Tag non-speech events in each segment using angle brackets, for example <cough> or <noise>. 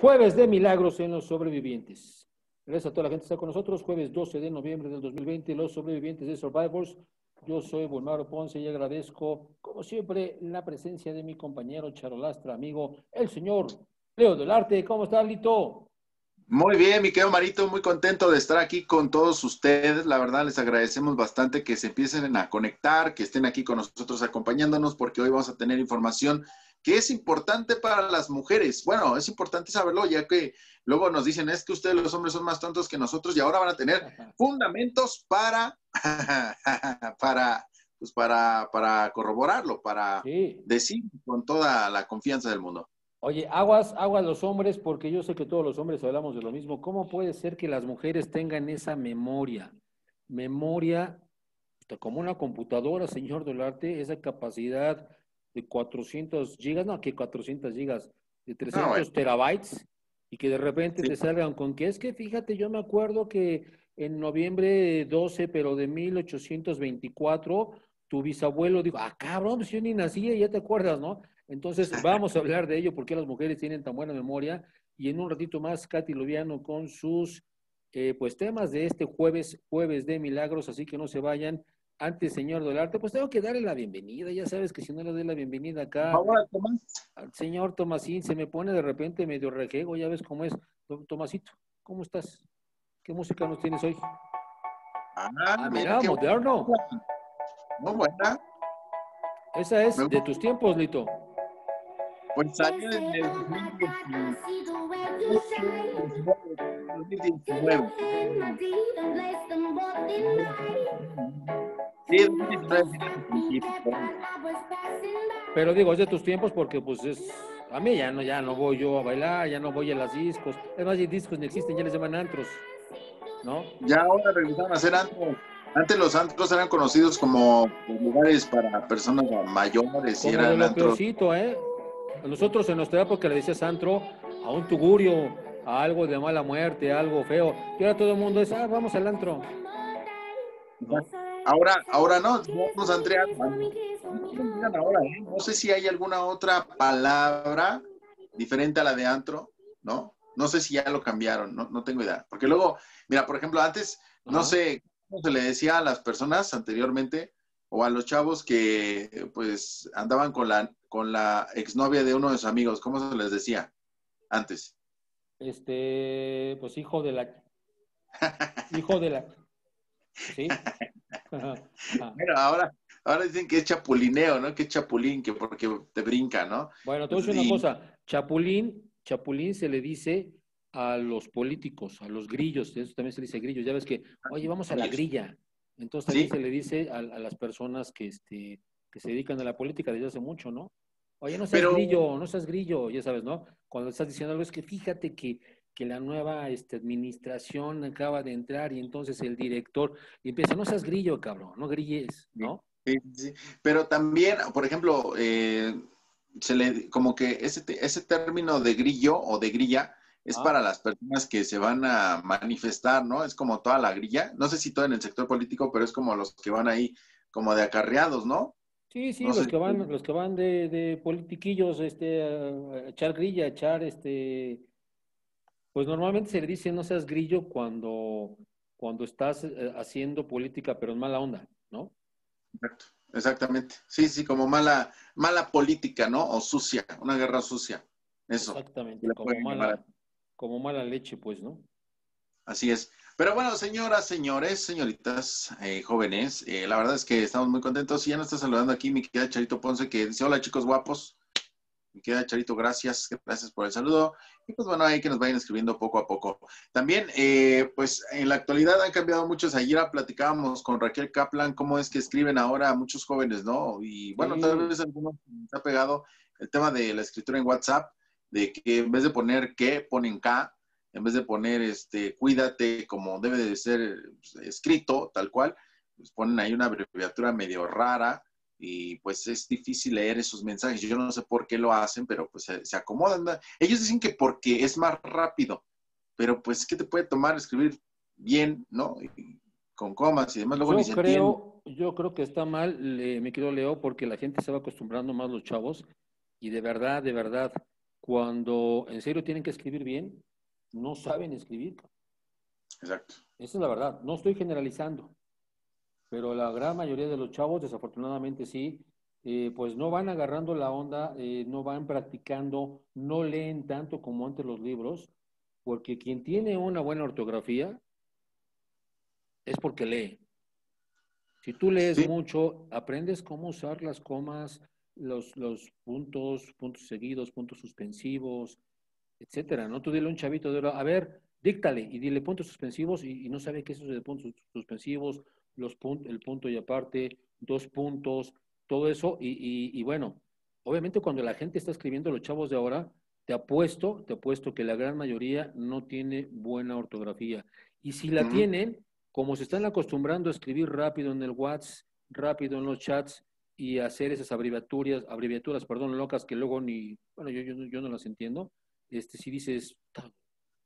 Jueves de milagros en los sobrevivientes. Gracias a toda la gente que está con nosotros. Jueves 12 de noviembre del 2020, los sobrevivientes de Survivors. Yo soy Bulmaro Ponce y agradezco, como siempre, la presencia de mi compañero charolastra, amigo, el señor Leo del Arte. ¿Cómo está, Lito? Muy bien, mi querido Marito, muy contento de estar aquí con todos ustedes. La verdad, les agradecemos bastante que se empiecen a conectar, que estén aquí con nosotros acompañándonos, porque hoy vamos a tener información que es importante para las mujeres. Bueno, es importante saberlo, ya que luego nos dicen, es que ustedes los hombres son más tontos que nosotros y ahora van a tener fundamentos para, <laughs> para, pues para, para corroborarlo, para decir con toda la confianza del mundo. Oye, aguas, aguas los hombres, porque yo sé que todos los hombres hablamos de lo mismo. ¿Cómo puede ser que las mujeres tengan esa memoria? Memoria, como una computadora, señor Dolarte, esa capacidad de 400 gigas, no, que 400 gigas, de 300 terabytes, y que de repente te salgan con que es que fíjate, yo me acuerdo que en noviembre 12, pero de 1824, tu bisabuelo dijo, ah, cabrón, pues yo ni nacía, ya te acuerdas, ¿no? Entonces, <laughs> vamos a hablar de ello, porque las mujeres tienen tan buena memoria, y en un ratito más, Katy Lubiano con sus, eh, pues, temas de este jueves, jueves de milagros, así que no se vayan, antes, señor Dolarte, pues tengo que darle la bienvenida. Ya sabes que si no le doy la bienvenida acá al señor Tomasín, se me pone de repente medio requego, ya ves cómo es. Tomasito, ¿cómo estás? ¿Qué música nos tienes hoy? Ah, ah mira, moderno. Muy buena. Esa es de tus tiempos, Lito. Pues salió en el 2019. Pero digo, es de tus tiempos porque pues es, a mí ya no, ya no voy yo a bailar, ya no voy a las discos. Es más, discos ni existen, ya les llaman antros, ¿no? Ya ahora regresaron a ser antros. Antes los antros eran conocidos como lugares para personas mayores y eran antros. ¿eh? Nosotros en nuestra época le decías antro a un tugurio, a algo de mala muerte, algo feo. Y ahora todo el mundo es, ah, vamos al antro. Ahora, ahora no, vamos Andrea. Ahora, ¿eh? No sé si hay alguna otra palabra diferente a la de antro, ¿no? No sé si ya lo cambiaron, no, no tengo idea. Porque luego, mira, por ejemplo, antes, no sé cómo se le decía a las personas anteriormente o a los chavos que pues andaban con la, con la exnovia de uno de sus amigos, ¿cómo se les decía antes? Este, pues hijo de la... hijo de la... Sí. <laughs> Bueno, ahora, ahora dicen que es chapulineo, ¿no? Que es chapulín, que porque te brinca, ¿no? Bueno, te voy a decir una cosa. Chapulín, chapulín se le dice a los políticos, a los grillos, eso también se dice grillos. Ya ves que, oye, vamos a la grilla. Entonces también se le dice a, las personas que, este, que se dedican a la política desde hace mucho, ¿no? Oye, no seas grillo, no seas grillo, ya sabes, ¿no? Cuando estás diciendo algo es que fíjate que que la nueva este, administración acaba de entrar y entonces el director empieza, no seas grillo, cabrón, no grilles, ¿no? Sí, sí. Pero también, por ejemplo, eh, se le, como que ese, ese término de grillo o de grilla es ah. para las personas que se van a manifestar, ¿no? Es como toda la grilla, no sé si todo en el sector político, pero es como los que van ahí como de acarreados, ¿no? Sí, sí, los, que van, los que van de, de politiquillos, este, a echar grilla, a echar este pues normalmente se le dice no seas grillo cuando, cuando estás eh, haciendo política, pero en mala onda, ¿no? Exacto, exactamente. Sí, sí, como mala, mala política, ¿no? O sucia, una guerra sucia. Eso. Exactamente, como mala, como mala leche, pues, ¿no? Así es. Pero bueno, señoras, señores, señoritas, eh, jóvenes, eh, la verdad es que estamos muy contentos. Y ya nos está saludando aquí mi querida Charito Ponce, que dice, hola chicos guapos. Mi querida Charito, gracias, gracias por el saludo pues bueno, hay que nos vayan escribiendo poco a poco. También, eh, pues en la actualidad han cambiado muchos. Ayer platicábamos con Raquel Kaplan cómo es que escriben ahora muchos jóvenes, ¿no? Y bueno, tal vez algunos se ha pegado el tema de la escritura en WhatsApp, de que en vez de poner que, ponen K, en vez de poner este, cuídate como debe de ser pues, escrito, tal cual, pues ponen ahí una abreviatura medio rara y pues es difícil leer esos mensajes. Yo no sé por qué lo hacen, pero pues se, acomodan. Ellos dicen que porque es más rápido, pero pues ¿qué te puede tomar escribir bien, no? con comas y demás. Luego yo creo, yo creo que está mal, me quiero Leo, porque la gente se va acostumbrando más los chavos y de verdad, de verdad, cuando en serio tienen que escribir bien, no saben escribir. Exacto. Esa es la verdad. No estoy generalizando, pero la gran mayoría de los chavos, desafortunadamente sí, eh, pues no van agarrando la onda, eh, no van practicando, no leen tanto como antes los libros, porque quien tiene una buena ortografía es porque lee. Si tú lees mucho, aprendes cómo usar las comas, los, los puntos, puntos seguidos, puntos suspensivos, etcétera, ¿no? Tú dile a un chavito de a ver, díctale y dile puntos suspensivos y, no sabe qué es eso de puntos suspensivos, los el punto y aparte, dos puntos, todo eso. Y, y, bueno, obviamente cuando la gente está escribiendo, los chavos de ahora, te apuesto, te apuesto que la gran mayoría no tiene buena ortografía. Y si la tienen, como se están acostumbrando a escribir rápido en el WhatsApp, rápido en los chats y hacer esas abreviaturas, abreviaturas, perdón, locas que luego ni, bueno, yo, yo, yo no las entiendo, este, si dices,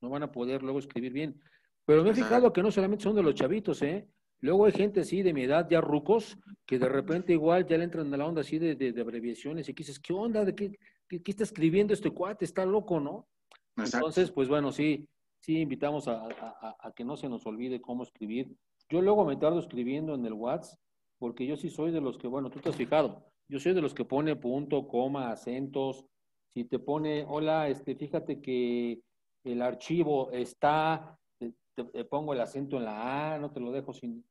no van a poder luego escribir bien. Pero me he fijado que no solamente son de los chavitos, ¿eh? Luego hay gente así de mi edad, ya rucos, que de repente igual ya le entran a la onda así de, de, abreviaciones y que dices, ¿qué onda? ¿De qué, qué, está escribiendo este cuate? Está loco, ¿no? Entonces, pues bueno, sí, sí invitamos a, a, que no se nos olvide cómo escribir. Yo luego me tardo escribiendo en el WhatsApp, porque yo sí soy de los que, bueno, tú te has fijado, yo soy de los que pone punto, coma, acentos. Si te pone, hola, este, fíjate que el archivo está, te, pongo el acento en la A, no te lo dejo sin...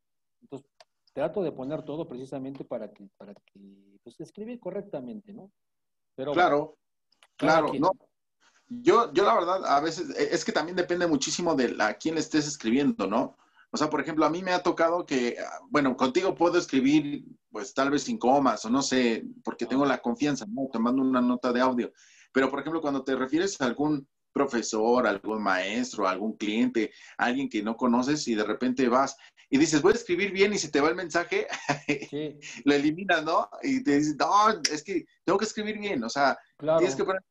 Entonces, trato de poner todo precisamente para que, para que, pues, escribir correctamente, ¿no? Pero, claro, claro, no. Yo, yo la verdad, a veces, e, es que también depende muchísimo de a quién le estés escribiendo, ¿no? O sea, por ejemplo, a mí me ha tocado que, ah, bueno, contigo puedo escribir, pues tal vez sin comas o no sé, porque tengo la confianza, ¿no? Te mando una nota de audio. Pero, por ejemplo, cuando te refieres a algún profesor, algún maestro, algún cliente, alguien que no conoces y de repente vas y dices, voy a escribir bien y se te va el mensaje, <laughs> lo eliminas, ¿no? Y te dices, no, es que tengo que escribir bien, o sea, tienes que poner,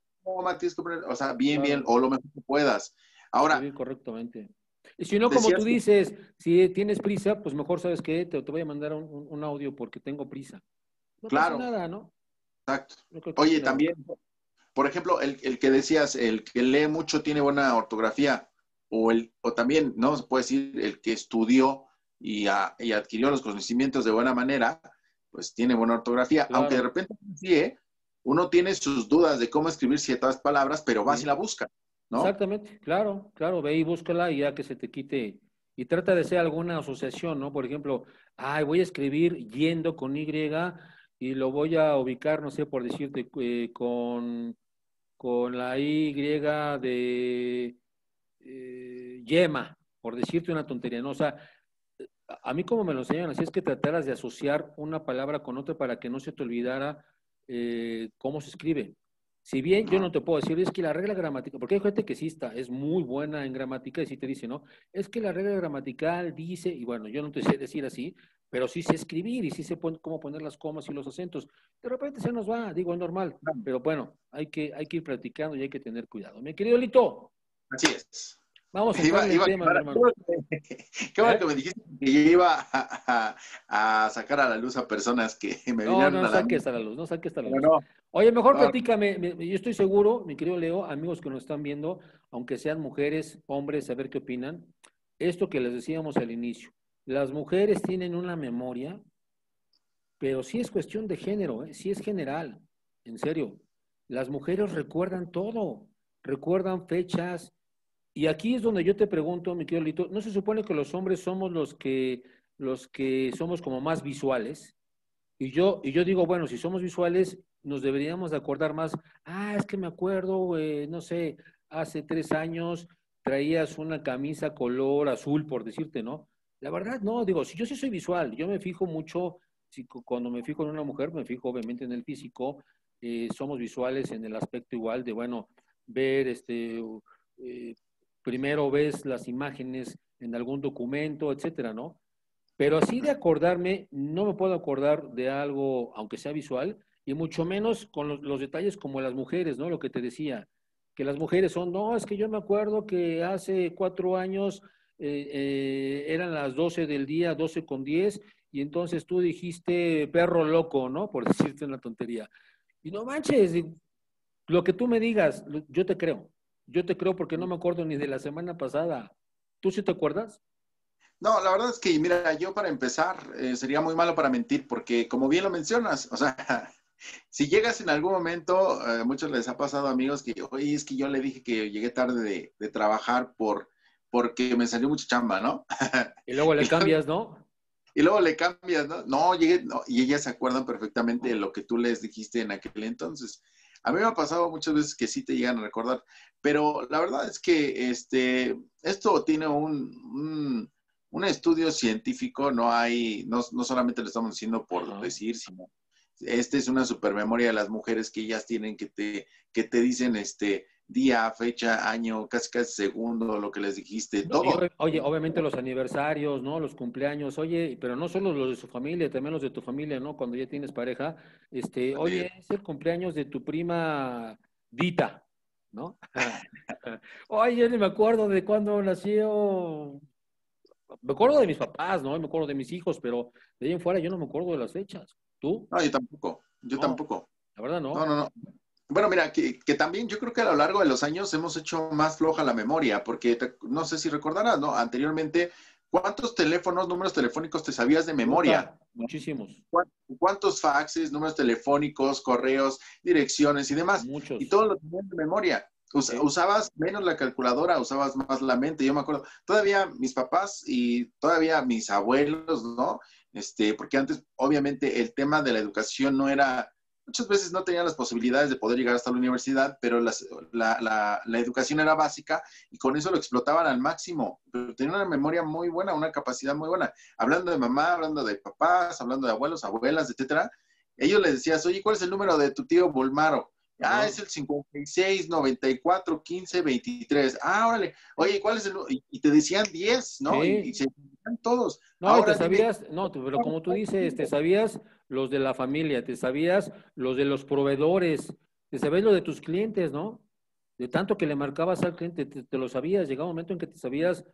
tienes que poner, o sea, bien, bien, o lo mejor que puedas. Ahora. correctamente. Y si no, como tú dices, si tienes prisa, pues mejor, ¿sabes qué? Te, te voy a mandar un, audio porque tengo prisa. No claro. pasa nada, ¿no? Exacto. Oye, también, por ejemplo, el, el, que decías, el que lee mucho tiene buena ortografía, o, el, o también, ¿no? Se puede decir, el que estudió y, y adquirió los conocimientos de buena manera, pues tiene buena ortografía, aunque de repente sí, ¿eh? uno tiene sus dudas de cómo escribir ciertas palabras, pero vas y la busca, ¿no? Exactamente, claro, claro, ve y búscala y ya que se te quite, y trata de ser alguna asociación, ¿no? Por ejemplo, ay, voy a escribir yendo con Y y lo voy a ubicar, no sé, por decirte, eh, con con la Y de eh, yema, por decirte una tontería, ¿no? O sea, a mí como me lo enseñan así es que trataras de asociar una palabra con otra para que no se te olvidara eh, cómo se escribe. Si bien yo no te puedo decir, es que la regla gramatical, porque hay gente que sí está, es muy buena en gramática y sí te dice, ¿no? Es que la regla gramatical dice, y bueno, yo no te sé decir así, pero sí sé escribir y sí sé cómo poner las comas y los acentos. De repente se nos va, digo, es normal, pero bueno, hay que, hay que ir practicando y hay que tener cuidado. Mi querido Lito. Así es. Vamos a iba, el tema, hermano. <laughs> Qué bueno ¿Eh? que me dijiste que yo iba a, sacar a la luz a personas que <laughs> me no, vinieron no, a No, saques a la luz, no saques a la luz. Oye, mejor platícame, yo estoy seguro, mi querido Leo, amigos que nos están viendo, aunque sean mujeres, hombres, a ver qué opinan, esto que les decíamos al inicio, las mujeres tienen una memoria, pero sí es cuestión de género, ¿eh? sí es general, en serio. Las mujeres recuerdan todo, recuerdan fechas. Y aquí es donde yo te pregunto, mi querido Lito, ¿no se supone que los hombres somos los que, los que somos como más visuales? Y yo, y yo digo, bueno, si somos visuales, nos deberíamos de acordar más. Ah, es que me acuerdo, no sé, hace tres años traías una camisa color azul, por decirte, ¿no? La verdad, no, digo, si yo sí soy visual, yo me fijo mucho, si, cuando me fijo en una mujer, me fijo obviamente en el físico, eh, somos visuales en el aspecto igual de, bueno, ver, este, eh, primero ves las imágenes en algún documento, etcétera, ¿no? Pero así de acordarme, no me puedo acordar de algo, aunque sea visual, y mucho menos con los, detalles como las mujeres, ¿no? Lo que te decía, que las mujeres son, no, es que yo me acuerdo que hace cuatro años eh, eh, eran las 12 del día, 12 con 10, y entonces tú dijiste perro loco, ¿no? Por <laughs> decirte una tontería. Y no manches, Lo que tú me digas, yo te creo. Yo te creo porque no me acuerdo ni de la semana pasada. ¿Tú sí te acuerdas? No, la verdad es que, mira, yo para empezar eh, sería muy malo para mentir porque, como bien lo mencionas, o sea, <laughs> si llegas en algún momento, a eh, muchos les ha pasado amigos que, oye, es que yo le dije que llegué tarde de, trabajar por porque me salió mucha chamba, ¿no? <laughs> Y luego le cambias, ¿no? Y luego le cambias, ¿no? No, llegué, no, y ellas se acuerdan perfectamente de lo que tú les dijiste en aquel entonces. A mí me ha pasado muchas veces que sí te llegan a recordar, pero la verdad es que este, esto tiene un, un, estudio científico, no hay, no, no solamente lo estamos diciendo por decir, sino esta es una supermemoria de las mujeres que ellas tienen que te, que te dicen este día, fecha, año, casi casi segundo, lo que les dijiste, todo. Oye, obviamente los aniversarios, ¿no? Los cumpleaños, oye, pero no solo los de su familia, también los de tu familia, ¿no? Cuando ya tienes pareja, este, oye, es el cumpleaños de tu prima Dita, ¿no? <laughs> oye, yo ni me acuerdo de cuándo nació. Me acuerdo de mis papás, ¿no? Me acuerdo de mis hijos, pero de ahí en fuera yo no me acuerdo de las fechas. ¿Tú? No, yo tampoco. Yo tampoco. La verdad, no. No, no, no. Bueno, mira, que, también yo creo que a lo largo de los años hemos hecho más floja la memoria, porque no sé si recordarás, ¿no? Anteriormente, ¿cuántos teléfonos, números telefónicos te sabías de memoria? Muchísimos. ¿Cuántos faxes, números telefónicos, correos, direcciones y demás? Muchos. Y todo lo tenías de memoria. Usabas menos la calculadora, usabas más la mente. Yo me acuerdo, todavía mis papás y todavía mis abuelos, ¿no? este, porque antes obviamente el tema de la educación no era, muchas veces no tenían las posibilidades de poder llegar hasta la universidad, pero la, la, la, educación era básica y con eso lo explotaban al máximo. Pero tenían una memoria muy buena, una capacidad muy buena. Hablando de mamá, hablando de papás, hablando de abuelos, abuelas, etcétera, ellos les decías, oye, ¿cuál es el número de tu tío Bulmaro? Ah, es el 56, 94, 15, 23. Ah, órale. Oye, ¿cuál es el Y, te decían 10, ¿no? Y, se todos. No, te sabías, no, pero como tú dices, te sabías los de la familia, te sabías los de los proveedores, te sabías lo de tus clientes, ¿no? De tanto que le marcabas al cliente, te, lo sabías. Llegaba un momento en que te sabías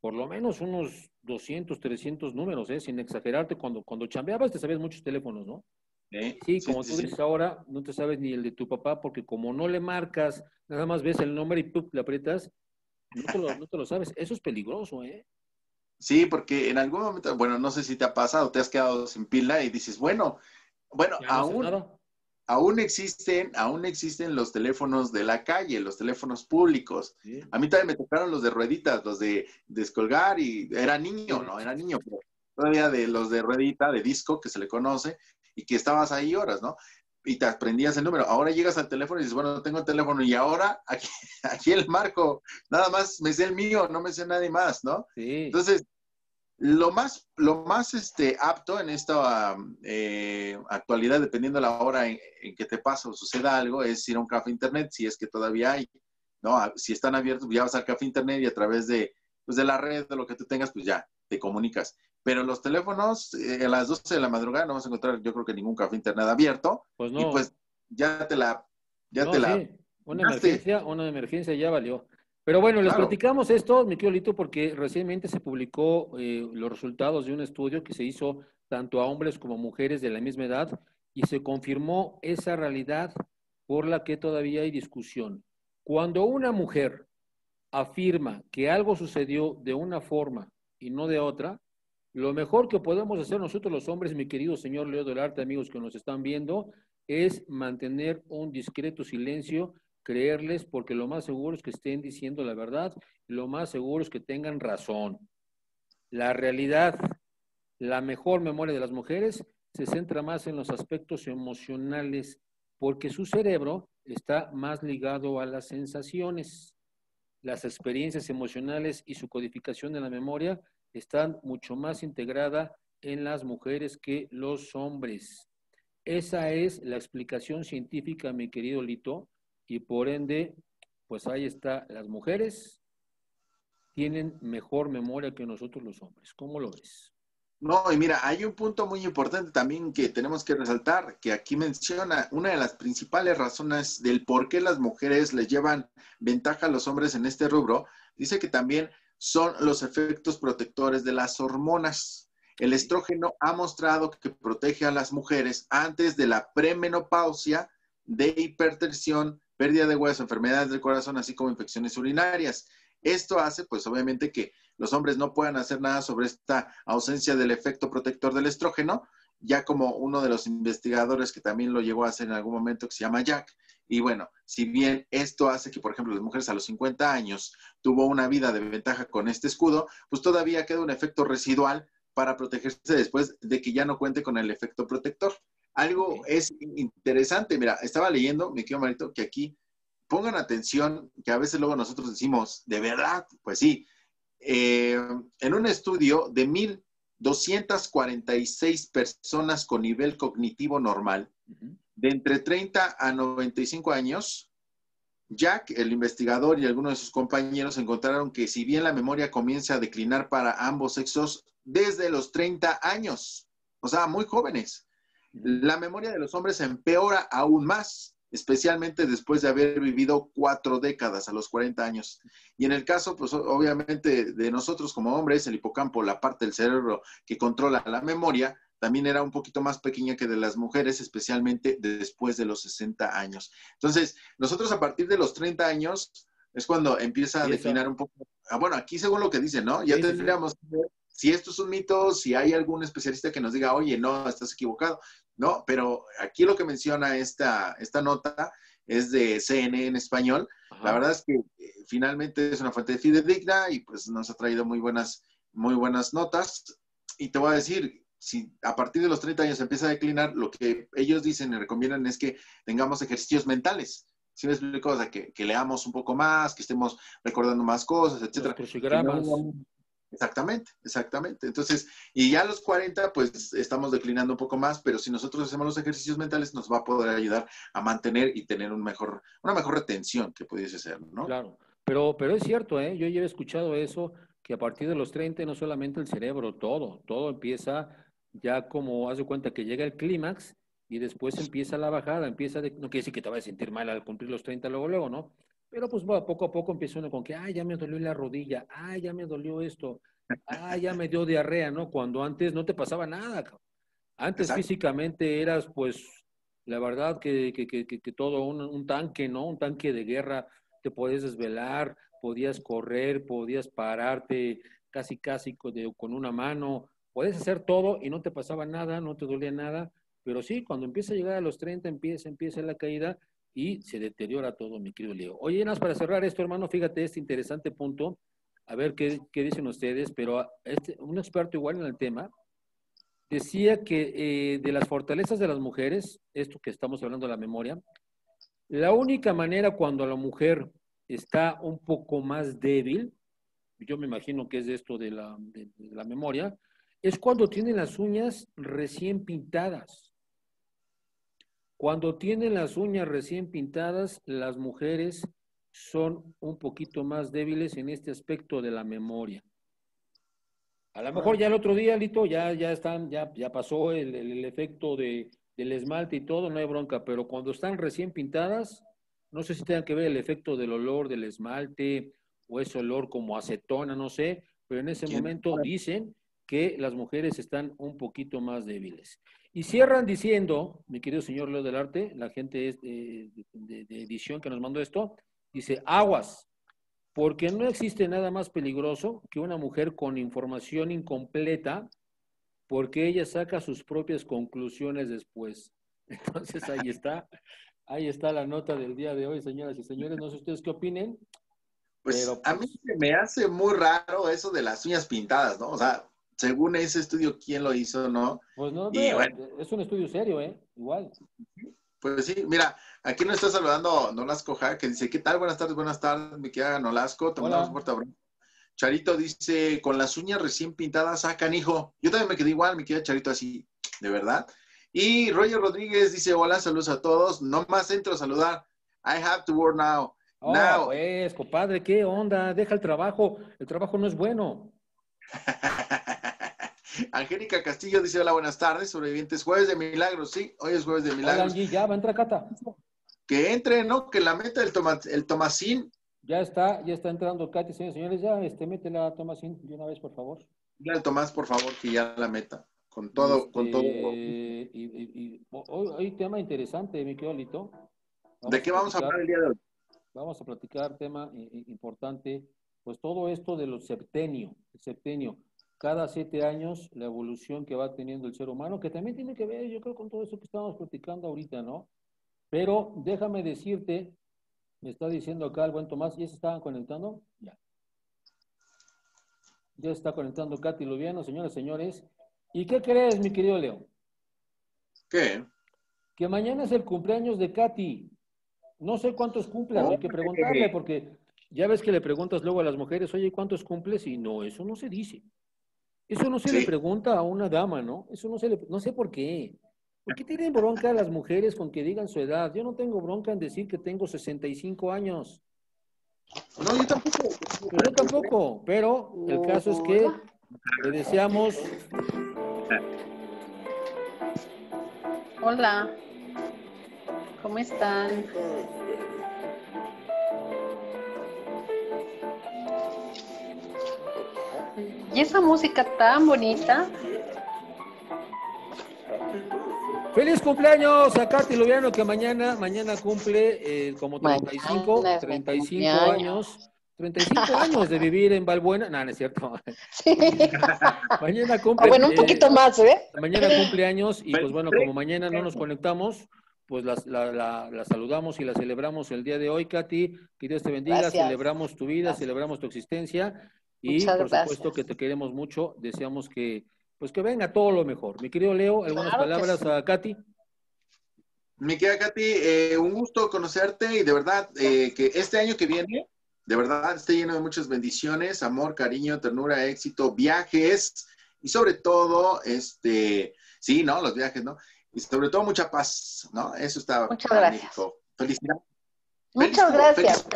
por lo menos unos 200, 300 números, ¿eh? Sin exagerarte. Cuando, cuando chambeabas te sabías muchos teléfonos, ¿no? Sí, como tú dices ahora, no te sabes ni el de tu papá porque como no le marcas, nada más ves el nombre y ¡pup! le aprietas, no te, lo, no te lo sabes. Eso es peligroso, ¿eh? Sí, porque en algún momento, bueno, no sé si te ha pasado, te has quedado sin pila y dices, bueno, bueno, aún, aún existen, aún existen los teléfonos de la calle, los teléfonos públicos. A mí también me tocaron los de rueditas, los de descolgar y era niño, ¿no? Era niño, pero todavía de los de ruedita, de disco, que se le conoce, y que estabas ahí horas, ¿no? Y te aprendías el número. Ahora llegas al teléfono y dices, bueno, tengo el teléfono y ahora <laughs> aquí, aquí el marco, nada más me sé el mío, no me sé nadie más, ¿no? Sí. Entonces, lo más, lo más este, apto en esta eh, actualidad, dependiendo de la hora en, que te pasa o suceda algo, es ir a un café internet, si es que todavía hay, ¿no? Si están abiertos, ya vas al café internet y a través de, pues, de la red, de lo que tú tengas, pues ya te comunicas. Pero los teléfonos, eh, a las 12 de la madrugada no vas a encontrar, yo creo que ningún café internet abierto. Pues no. Y pues ya te la, ya te la. Una emergencia, una emergencia ya valió. Pero bueno, les platicamos esto, mi querido Lito, porque recientemente se publicó eh, los resultados de un estudio que se hizo tanto a hombres como a mujeres de la misma edad y se confirmó esa realidad por la que todavía hay discusión. Cuando una mujer afirma que algo sucedió de una forma y no de otra, lo mejor que podemos hacer nosotros los hombres, mi querido señor Leo del Arte, amigos que nos están viendo, es mantener un discreto silencio, creerles, porque lo más seguro es que estén diciendo la verdad lo más seguro es que tengan razón. La realidad, la mejor memoria de las mujeres se centra más en los aspectos emocionales, porque su cerebro está más ligado a las sensaciones, las experiencias emocionales y su codificación de la memoria están mucho más integrada en las mujeres que los hombres. Esa es la explicación científica, mi querido Lito, y por ende, pues ahí está, las mujeres tienen mejor memoria que nosotros los hombres. ¿Cómo lo ves? No, y mira, hay un punto muy importante también que tenemos que resaltar, que aquí menciona una de las principales razones del por qué las mujeres les llevan ventaja a los hombres en este rubro. Dice que también son los efectos protectores de las hormonas. El estrógeno ha mostrado que protege a las mujeres antes de la premenopausia de hipertensión, pérdida de hueso, enfermedades del corazón, así como infecciones urinarias. Esto hace, pues obviamente, que los hombres no puedan hacer nada sobre esta ausencia del efecto protector del estrógeno, ya como uno de los investigadores que también lo llegó a hacer en algún momento, que se llama Jack. Y bueno, si bien esto hace que, por ejemplo, las mujeres a los 50 años tuvo una vida de ventaja con este escudo, pues todavía queda un efecto residual para protegerse después de que ya no cuente con el efecto protector. Algo es interesante, mira, estaba leyendo, mi querido Marito, que aquí pongan atención, que a veces luego nosotros decimos, ¿de verdad? Pues sí. Eh, en un estudio de 1.246 personas con nivel cognitivo normal, de entre 30 a 95 años, Jack, el investigador y algunos de sus compañeros encontraron que si bien la memoria comienza a declinar para ambos sexos desde los 30 años, o sea, muy jóvenes, la memoria de los hombres empeora aún más, especialmente después de haber vivido cuatro décadas a los 40 años. Y en el caso, pues obviamente de nosotros como hombres, el hipocampo, la parte del cerebro que controla la memoria, también era un poquito más pequeña que de las mujeres, especialmente después de los 60 años. Entonces, nosotros a partir de los 30 años es cuando empieza a definir un poco, ah, bueno, aquí según lo que dice, ¿no? Ya tendríamos que ver si esto es un mito, si hay algún especialista que nos diga, oye, no, estás equivocado. ¿no? Pero aquí lo que menciona esta, esta nota es de CNN en español. La verdad es que eh, finalmente es una fuente fidedigna y pues nos ha traído muy buenas, muy buenas notas. Y te voy a decir, si a partir de los 30 años empieza a declinar, lo que ellos dicen y recomiendan es que tengamos ejercicios mentales. Si me explico? O sea, que, leamos un poco más, que estemos recordando más cosas, etcétera. Exactamente, exactamente. Entonces, y ya a los 40, pues estamos declinando un poco más, pero si nosotros hacemos los ejercicios mentales, nos va a poder ayudar a mantener y tener un mejor, una mejor retención que pudiese ser, ¿no? Claro, pero, pero es cierto, ¿eh? yo ya he escuchado eso, que a partir de los 30 no solamente el cerebro, todo, todo empieza ya como, haz de cuenta que llega el clímax y después empieza la bajada, empieza, de, no quiere decir que te vayas a sentir mal al cumplir los 30 luego, luego, ¿no? Pero pues poco a poco empieza uno con que, ay, ya me dolió la rodilla, ay, ya me dolió esto, ay, ya me dio diarrea, ¿no? Cuando antes no te pasaba nada. Antes físicamente eras, pues, la verdad que, que, que, que todo un, un, tanque, ¿no? Un tanque de guerra, te podías desvelar, podías correr, podías pararte casi, casi con, con una mano, podías hacer todo y no te pasaba nada, no te dolía nada. Pero sí, cuando empieza a llegar a los 30, empieza, empieza la caída y se deteriora todo, mi querido Leo. Oye, nada para cerrar esto, hermano, fíjate este interesante punto, a ver qué, qué dicen ustedes, pero este, un experto igual en el tema decía que eh, de las fortalezas de las mujeres, esto que estamos hablando de la memoria, la única manera cuando la mujer está un poco más débil, yo me imagino que es esto de la, de la memoria, es cuando tiene las uñas recién pintadas. Cuando tienen las uñas recién pintadas, las mujeres son un poquito más débiles en este aspecto de la memoria. A lo mejor ya el otro día, Lito, ya, ya están, ya, ya pasó el, efecto de, del esmalte y todo, no hay bronca, pero cuando están recién pintadas, no sé si tengan que ver el efecto del olor del esmalte o ese olor como acetona, no sé, pero en ese momento dicen que las mujeres están un poquito más débiles. Y cierran diciendo, mi querido señor Leo del Arte, la gente de, de, edición que nos mandó esto, dice, aguas, porque no existe nada más peligroso que una mujer con información incompleta, porque ella saca sus propias conclusiones después. <laughs> Entonces ahí está, ahí está la nota del día de hoy, señoras y señores. No sé ustedes qué opinen. Pues a mí pues me hace muy raro eso de las uñas pintadas, ¿no? O sea, según ese estudio, ¿quién lo hizo, no? Pues no, es un estudio serio, ¿eh? Igual. Pues sí, mira, aquí nos está saludando Nolasco Ja, que dice, ¿qué tal? Buenas tardes, buenas tardes, mi querida Nolasco, te mandamos un fuerte abrazo. Charito dice, con las uñas recién pintadas, sacan hijo. Yo también me quedé igual, mi querida Charito, así, de verdad. Y Roger Rodríguez dice, hola, saludos a todos. No más entro a saludar. I have to work now. Oh, now. Pues, compadre, ¿qué onda? Deja el trabajo. El trabajo no es bueno. <laughs> Angélica Castillo dice, hola, buenas tardes, sobrevivientes, jueves de milagros, sí, hoy es jueves de milagros. Hola, ya, va a entrar Cata. Que entre, ¿no? Que la meta el, toma, el Tomasín. Ya está, ya está entrando Katy, señores, señores, ya, este, métela a Tomasín de una vez, por favor. Al Tomás, por favor, que ya la meta, con todo, con todo. Este, y, y, hoy, hoy, tema interesante, mi querido ¿De qué vamos a hablar el día de hoy? Vamos a platicar tema importante, pues todo esto de los septenio, el septenio, cada siete años la evolución que va teniendo el ser humano, que también tiene que ver, yo creo, con todo eso que estamos platicando ahorita, ¿no? Pero déjame decirte, me está diciendo acá el buen Tomás, ¿ya se estaban conectando? Ya. Ya se está conectando Katy Lubiano, señoras y señores. ¿Y qué crees, mi querido Leo? ¿Qué? Que mañana es el cumpleaños de Katy. No sé cuántos cumples, hay que preguntarle, porque ya ves que le preguntas luego a las mujeres, oye, ¿cuántos cumples? Y no, eso no se dice. Eso no se le pregunta a una dama, ¿no? Eso no se le, no sé por qué. ¿Por qué tienen bronca las mujeres con que digan su edad? Yo no tengo bronca en decir que tengo 65 años. No, yo tampoco. Yo tampoco, pero el caso es que le deseamos. Hola, ¿cómo están? Y esa música tan bonita. Feliz cumpleaños a Katy Lubiano que mañana, mañana cumple eh, como 35, 35 años. 35 años de vivir en Balbuena. No, no es cierto. <laughs> mañana cumple. Ah, bueno, un eh, poquito más, ¿eh? Mañana cumple años y pues bueno, como mañana no nos conectamos, pues la, la, saludamos y la celebramos el día de hoy, Katy. Que Dios te bendiga. Celebramos tu vida, celebramos tu existencia y por supuesto que te queremos mucho. Deseamos que pues que venga todo lo mejor. Mi querido Leo, algunas palabras a Katy. Mi querida Katy, eh, un gusto conocerte y de verdad eh, que este año que viene, de verdad esté lleno de muchas bendiciones, amor, cariño, ternura, éxito, viajes y sobre todo, este, sí, ¿no? Los viajes, ¿no? Y sobre todo mucha paz, ¿no? Eso está Muchas gracias. Felicidades. Muchas gracias.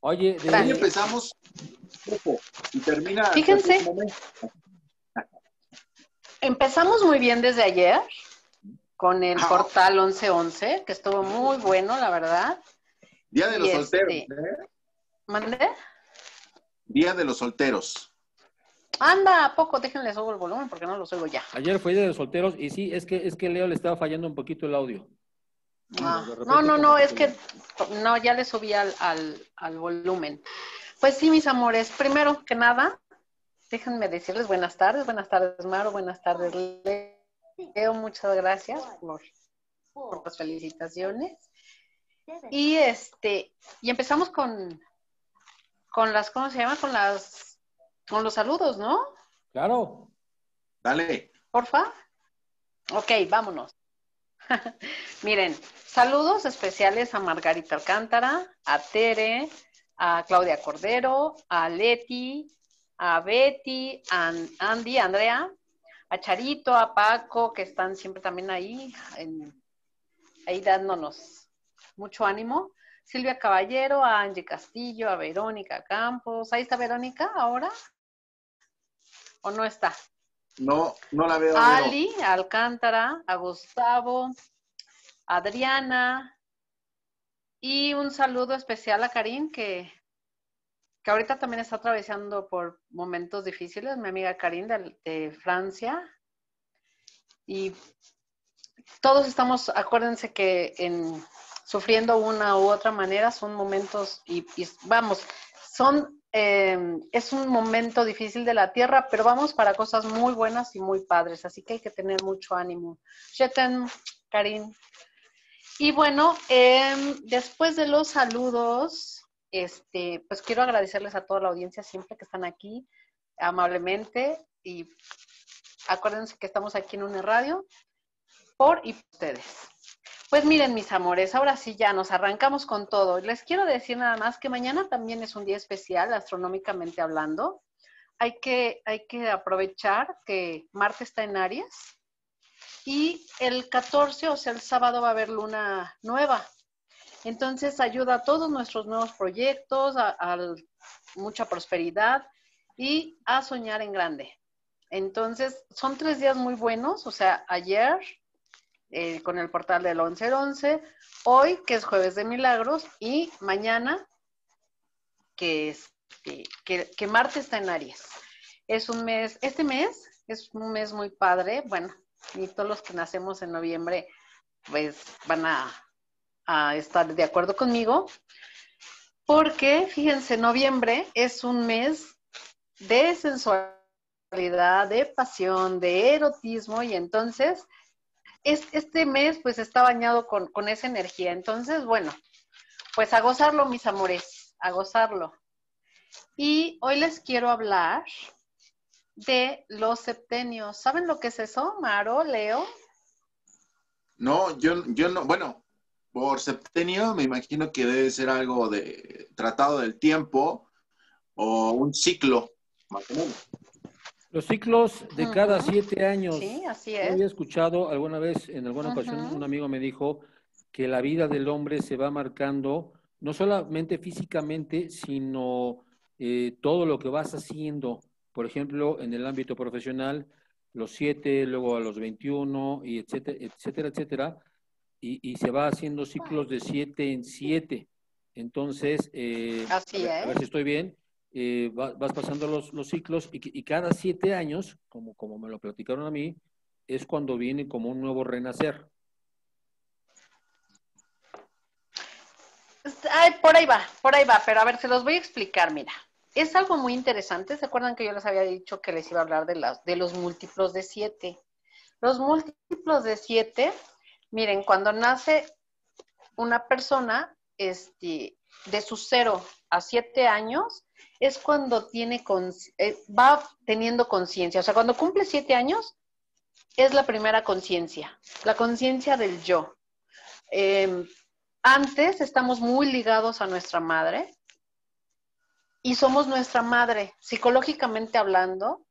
Oye, de hoy empezamos y termina. Fíjense. Empezamos muy bien desde ayer con el ah. portal 1111, que estuvo muy bueno, la verdad. Día de los este, solteros. ¿eh? ¿Mandé? Día de los solteros. Anda, ¿a poco? Déjenle subo el volumen porque no lo oigo ya. Ayer fue Día de los solteros y sí, es que, es que Leo le estaba fallando un poquito el audio. Ah, no, no, no, es que no, ya le subí al, al volumen. Pues sí, mis amores, primero que nada, déjenme decirles buenas tardes, buenas tardes, Maro, buenas tardes, Leo, muchas gracias por, las felicitaciones. Y este, y empezamos con, con las, ¿cómo se llama? Con las, con los saludos, ¿no? Claro. Dale. Porfa. Ok, vámonos. <laughs> Miren, saludos especiales a Margarita Alcántara, a Tere, a Claudia Cordero, a Leti, a Betty, a Andy, a Andrea, a Charito, a Paco, que están siempre también ahí, ahí dándonos mucho ánimo. Silvia Caballero, a Angie Castillo, a Verónica Campos. ¿Ahí está Verónica ahora? ¿O no está? No, no la veo. Ali, Alcántara, a Gustavo, Adriana. Y un saludo especial a Karin, que que ahorita también está atravesando por momentos difíciles, mi amiga Karin de, Francia. Y todos estamos, acuérdense que en sufriendo una u otra manera son momentos y, vamos, son, em, es un momento difícil de la tierra, pero vamos para cosas muy buenas y muy padres, así que hay que tener mucho ánimo. Sheten, Karin. Y bueno, em, después de los saludos, este, pues quiero agradecerles a toda la audiencia siempre que están aquí amablemente y acuérdense que estamos aquí en una radio por y ustedes. Pues miren, mis amores, ahora sí ya nos arrancamos con todo. Les quiero decir nada más que mañana también es un día especial, astronómicamente hablando. Hay que, hay que aprovechar que Marte está en Aries y el 14, o sea, el sábado va a haber luna nueva. Entonces ayuda a todos nuestros nuevos proyectos, a, mucha prosperidad y a soñar en grande. Entonces, son tres días muy buenos, o sea, ayer eh, con el portal del 1111, hoy que es jueves de milagros y mañana que es que, que Marte está en Aries. Es un mes, este mes es un mes muy padre, bueno, y todos los que nacemos en noviembre pues van a a estar de acuerdo conmigo, porque fíjense, noviembre es un mes de sensualidad, de pasión, de erotismo, y entonces este mes pues está bañado con, con esa energía. Entonces, bueno, pues a gozarlo, mis amores, a gozarlo. Y hoy les quiero hablar de los septenios. ¿Saben lo que es eso, Maro, Leo? No, yo, yo no, bueno, por septenio me imagino que debe ser algo de tratado del tiempo o un ciclo, más o menos. Los ciclos de cada siete años. Sí, así es. había escuchado alguna vez, en alguna ocasión, un amigo me dijo que la vida del hombre se va marcando no solamente físicamente, sino eh, todo lo que vas haciendo. Por ejemplo, en el ámbito profesional, los siete, luego a los 21, y etcétera, etcétera, etcétera. Y, y se va haciendo ciclos de siete en siete. Entonces, eh, Así a ver, a ver si estoy bien. Eh, va- vas pasando los, los ciclos y, cada siete años, como, me lo platicaron a mí, es cuando viene como un nuevo renacer. Ay, por ahí va, por ahí va, pero a ver, se los voy a explicar, mira. Es algo muy interesante. ¿Se acuerdan que yo les había dicho que les iba a hablar de, los múltiplos de siete? Los múltiplos de siete, miren, cuando nace una persona, este, de sus cero a siete años, es cuando tiene eh, va teniendo conciencia. O sea, cuando cumple siete años, es la primera conciencia, la conciencia del yo. Eh, antes estamos muy ligados a nuestra madre y somos nuestra madre, psicológicamente hablando,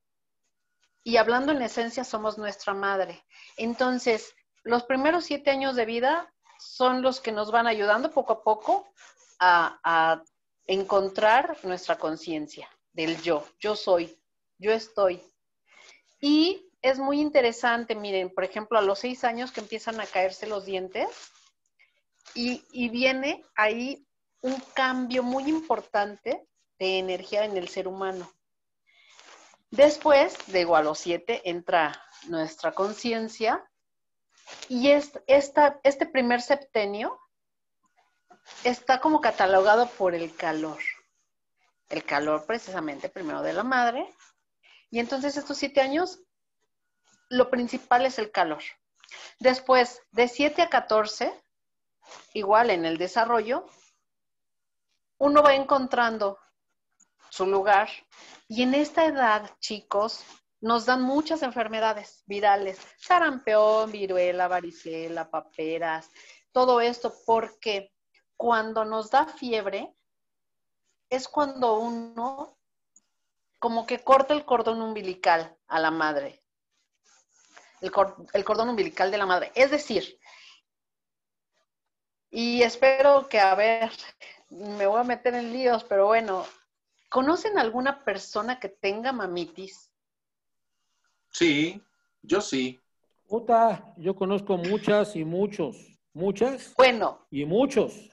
y hablando en esencia somos nuestra madre. Entonces, los primeros siete años de vida son los que nos van ayudando poco a poco a, a encontrar nuestra conciencia del yo. Yo soy, yo estoy. Y es muy interesante, miren, por ejemplo, a los seis años que empiezan a caerse los dientes, y, y viene ahí un cambio muy importante de energía en el ser humano. Después, digo, a los siete entra nuestra conciencia y es, esta, este primer septenio está como catalogado por el calor. El calor precisamente primero de la madre. Y entonces estos siete años, lo principal es el calor. Después, de 7 a 14, igual en el desarrollo, uno va encontrando su lugar y en esta edad, chicos, nos dan muchas enfermedades virales, sarampión, viruela, varicela, paperas, todo esto porque cuando nos da fiebre es cuando uno como que corta el cordón umbilical a la madre, el, cor el cordón umbilical de la madre. Es decir, y espero que, a ver, me voy a meter en líos, pero bueno, ¿conocen alguna persona que tenga mamitis? Sí, yo sí. Puta, yo conozco muchas y muchos, muchas Bueno, y muchos.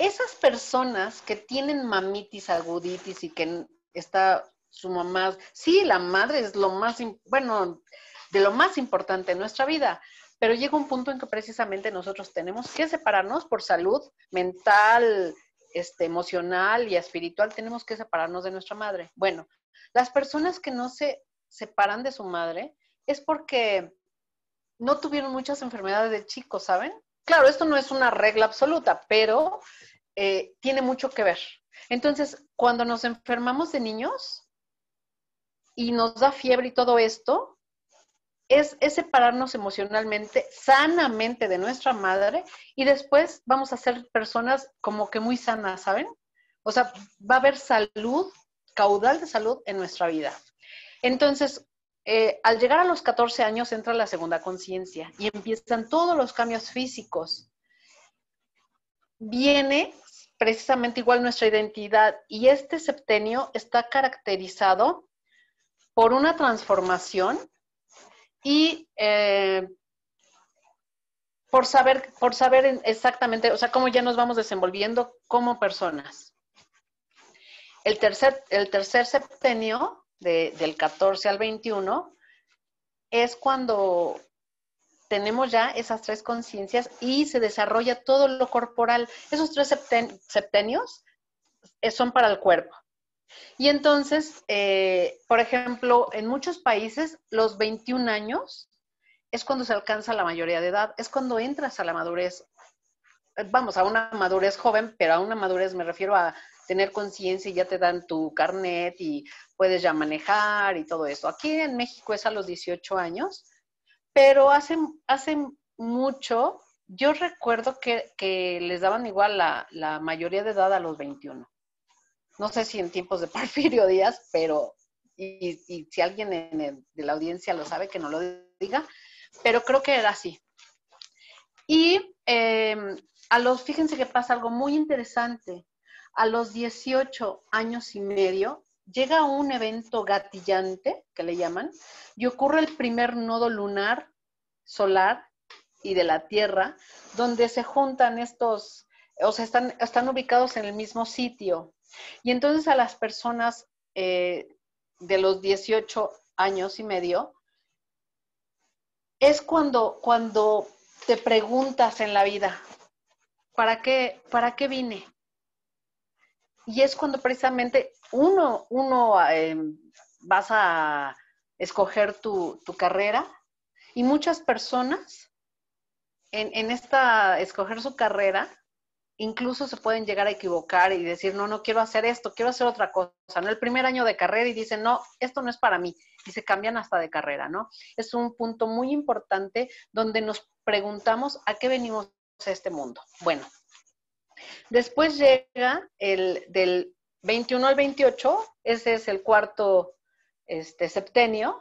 Esas personas que tienen mamitis, aguditis y que está su mamá, sí, la madre es lo más, bueno, de lo más importante en nuestra vida, pero llega un punto en que precisamente nosotros tenemos que separarnos por salud mental, este, emocional y espiritual, tenemos que separarnos de nuestra madre. Bueno, las personas que no se separan de su madre es porque no tuvieron muchas enfermedades de chicos, ¿saben? Claro, esto no es una regla absoluta, pero eh, tiene mucho que ver. Entonces, cuando nos enfermamos de niños y nos da fiebre y todo esto, es, separarnos emocionalmente, sanamente de nuestra madre y después vamos a ser personas como que muy sanas, ¿saben? O sea, va a haber salud, caudal de salud en nuestra vida. Entonces, eh, al llegar a los 14 años entra la segunda conciencia y empiezan todos los cambios físicos. Viene precisamente igual nuestra identidad y este septenio está caracterizado por una transformación y eh, por saber, por saber exactamente, o sea, cómo ya nos vamos desenvolviendo como personas. El tercer, el tercer septenio, de, del 14 al 21, es cuando tenemos ya esas tres conciencias y se desarrolla todo lo corporal. Esos tres septenios eh, son para el cuerpo. Y entonces, eh, por ejemplo, en muchos países, los 21 años es cuando se alcanza la mayoría de edad, es cuando entras a la madurez. Vamos, a una madurez joven, pero a una madurez me refiero a tener conciencia y ya te dan tu carnet y puedes ya manejar y todo eso. Aquí en México es a los 18 años, pero hace, hace mucho, yo recuerdo que, les daban igual la, la mayoría de edad a los 21 no sé si en tiempos de <laughs> Porfirio Díaz, pero, y, si alguien de la audiencia lo sabe, que no lo diga, pero creo que era así. Y em, a los, fíjense que pasa algo muy interesante. A los 18 años y medio llega un evento gatillante, que le llaman, y ocurre el primer nodo lunar solar y de la Tierra, donde se juntan estos, o sea, están, están ubicados en el mismo sitio. Y entonces a las personas eh, de los 18 años y medio, es cuando, cuando te preguntas en la vida, ¿para qué, para qué vine? Y es cuando precisamente uno, uno eh, vas a escoger tu, carrera y muchas personas en, en, esta escoger su carrera incluso se pueden llegar a equivocar y decir, no, no quiero hacer esto, quiero hacer otra cosa, ¿no? El primer año de carrera y dicen, no, esto no es para mí, y se cambian hasta de carrera, ¿no? Es un punto muy importante donde nos preguntamos a qué venimos a este mundo. Bueno, después llega el del 21 al 28, ese es el cuarto este, septenio,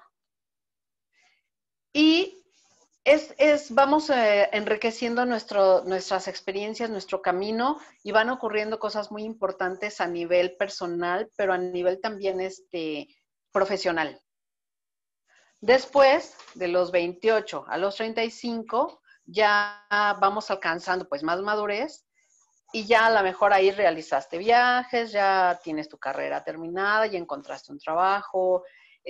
y es, vamos eh, enriqueciendo nuestro, nuestras experiencias, nuestro camino y van ocurriendo cosas muy importantes a nivel personal, pero a nivel también este, profesional. Después de los 28 a los 35, ya vamos alcanzando pues más madurez y ya a lo mejor ahí realizaste viajes, ya tienes tu carrera terminada, ya encontraste un trabajo,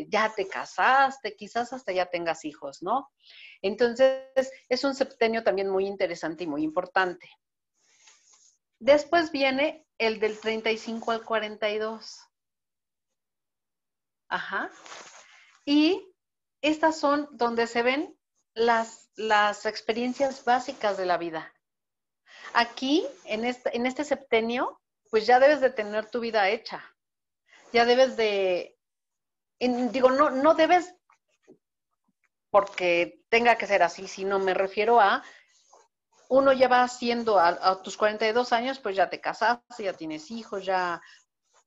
ya te casaste, quizás hasta ya tengas hijos, ¿no? Entonces, es un septenio también muy interesante y muy importante. Después viene el del 35 al 42. Ajá. Y estas son donde se ven las, las experiencias básicas de la vida. Aquí, en este, en este septenio, pues ya debes de tener tu vida hecha. Ya debes de, digo, no, no debes porque tenga que ser así, sino me refiero a, uno ya va haciendo a, tus 42 años, pues ya te casaste, ya tienes hijos, ya,